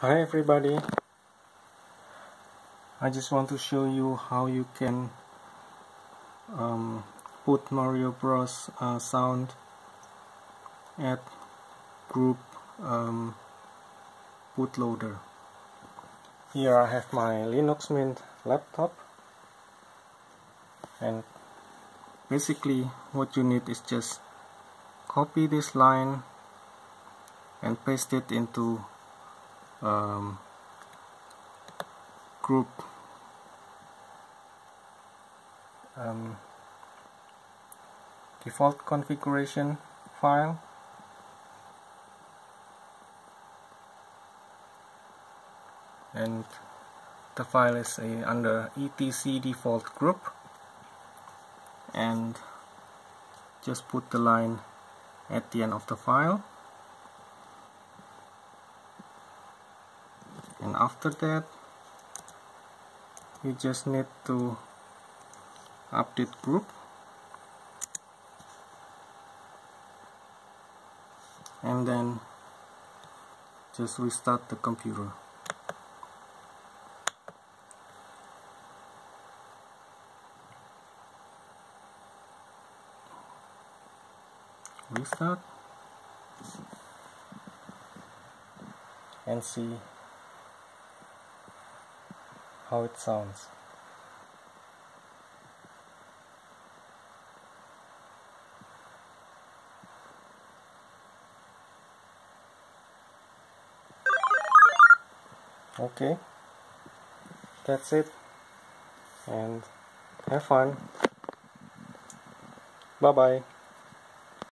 Hi everybody. I just want to show you how you can um, put Mario Bros uh, sound at Grub um, bootloader. Here I have my Linux Mint laptop. And basically what you need is just copy this line and paste it into um, Grub. Um, default configuration file. And the file is under etc default grub. And just put the line at the end of the file and after that you just need to update grub. And then just restart the computer. Restart. And see how it sounds. Okay, that's it, and have fun. Bye bye.